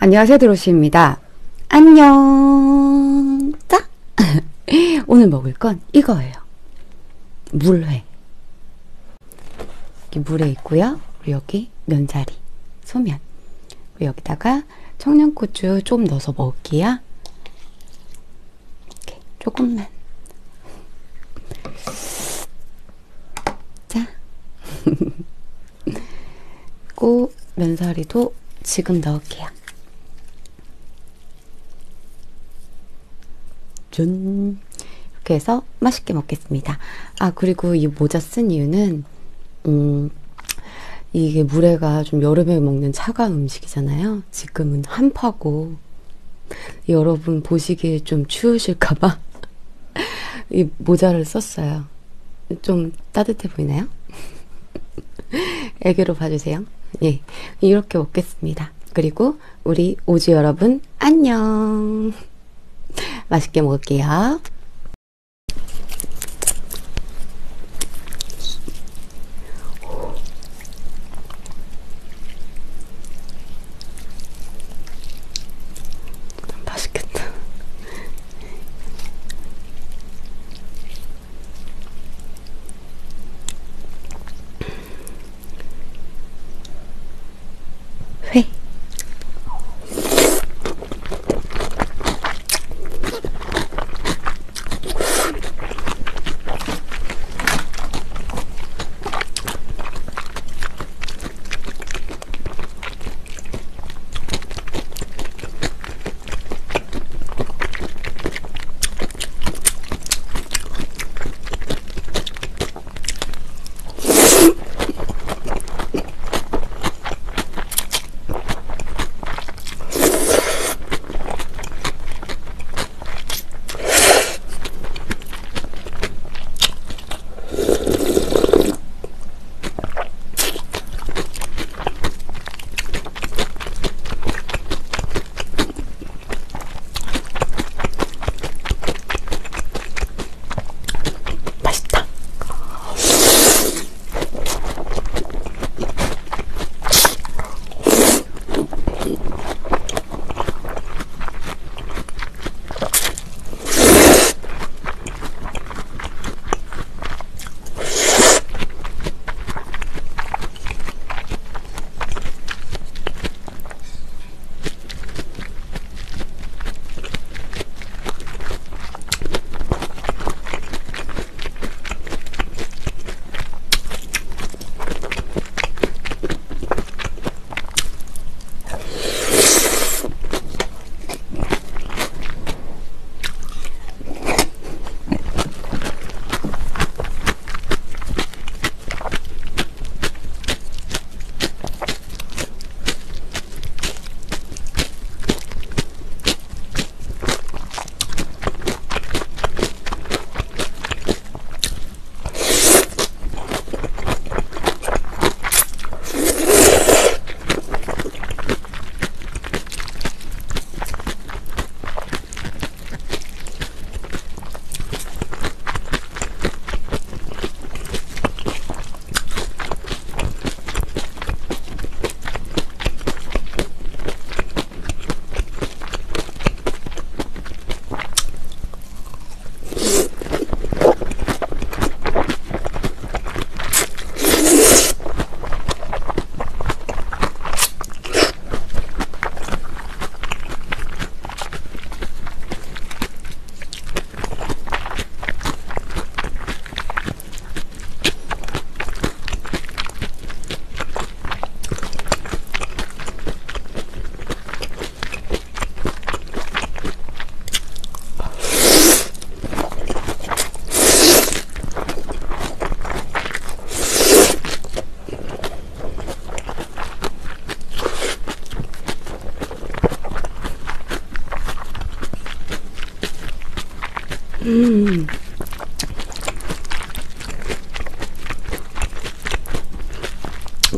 안녕하세요, 드로시입니다. 안녕. 짜? 오늘 먹을 건 이거예요. 물회. 여기 물에 있고요. 여기 면사리, 소면. 여기다가 청양고추 좀 넣어서 먹을게요. 이렇게 조금만. 자. 그리고 면사리도 지금 넣을게요. 준. 이렇게 해서 맛있게 먹겠습니다. 아, 그리고 이 모자 쓴 이유는, 음, 이게 물회가 좀 여름에 먹는 차가운 음식이잖아요. 지금은 한파고, 여러분 보시기에 좀 추우실까봐 이 모자를 썼어요. 좀 따뜻해 보이나요? 애교로 봐주세요. 예. 이렇게 먹겠습니다. 그리고 우리 오지 여러분, 안녕. 맛있게 먹을게요.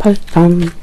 맛있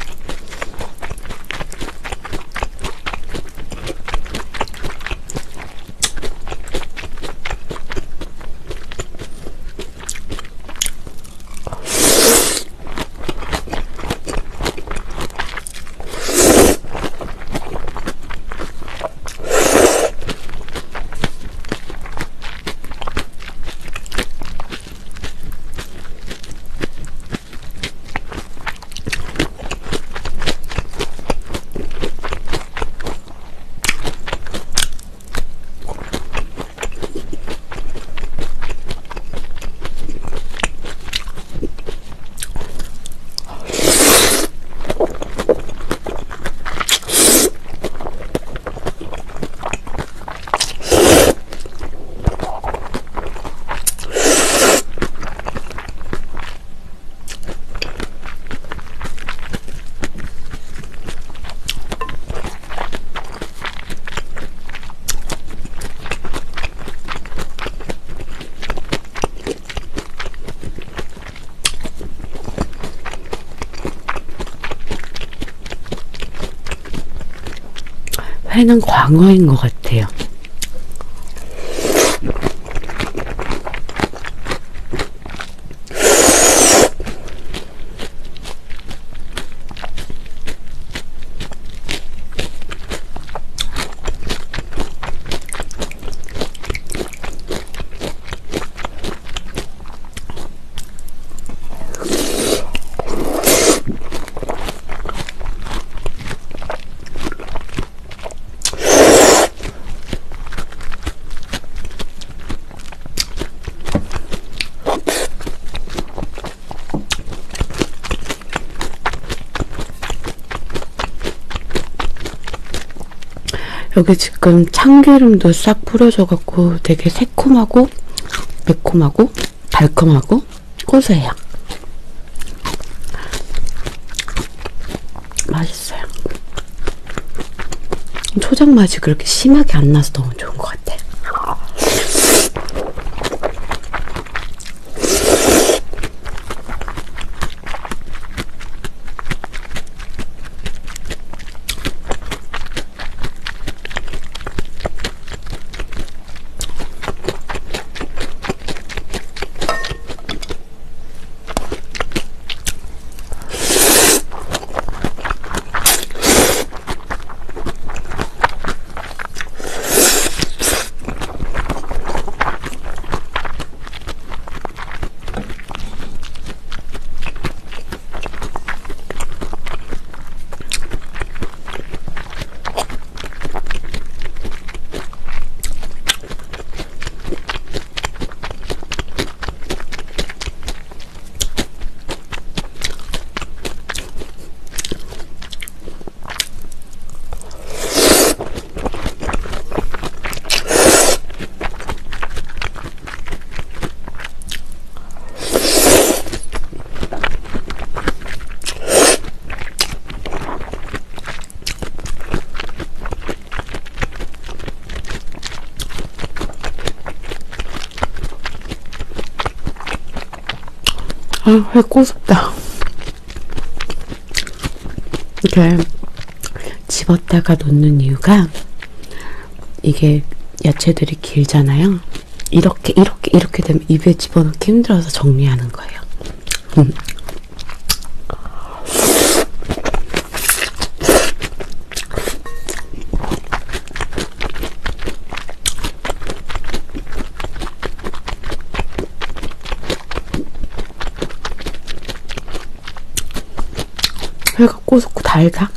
다. 회는 광어인 것 같아요. 여기 지금 참기름도 싹 뿌려져갖고 되게 새콤하고 매콤하고 달콤하고 고소해요. 맛있어요. 초장 맛이 그렇게 심하게 안 나서 너무 좋은 것 같아. 아, 회 꼬숩다. 이렇게 집었다가 놓는 이유가 이게 야채들이 길잖아요. 이렇게 이렇게 이렇게 되면 입에 집어넣기 힘들어서 정리하는 거예요. 음. 꼬숩고 달다.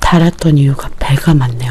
달았던 이유가 배가 많네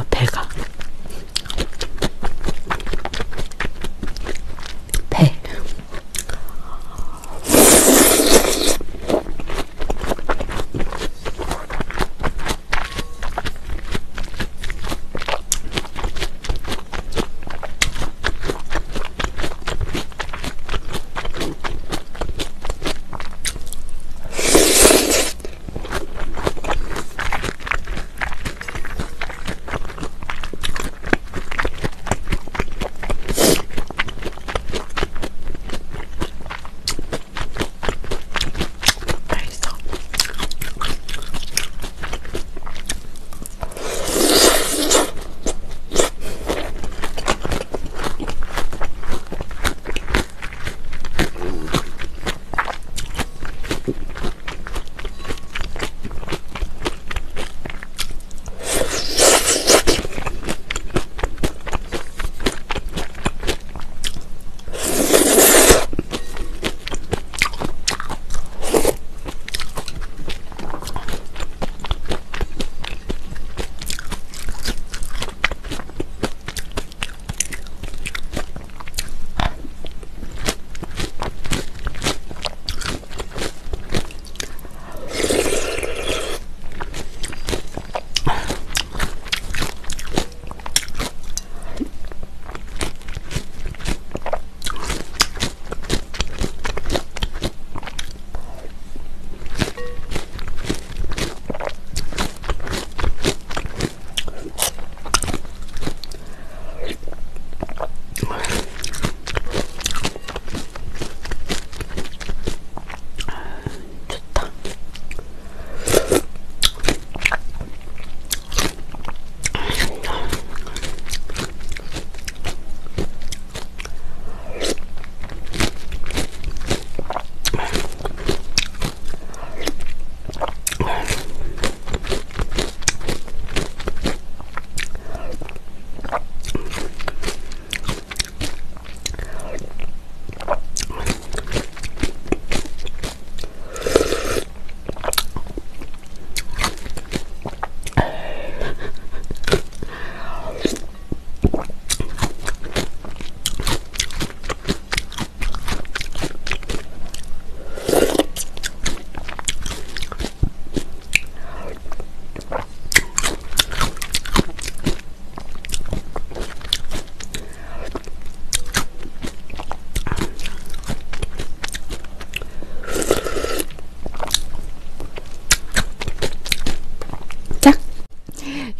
thank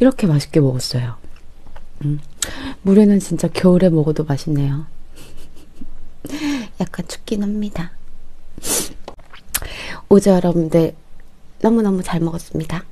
이렇게 맛있게 먹었어요. 음. 물회는 진짜 겨울에 먹어도 맛있네요. 약간 춥긴 합니다. 오즈 여러분들 너무너무 잘 먹었습니다.